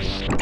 you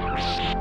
Shut up.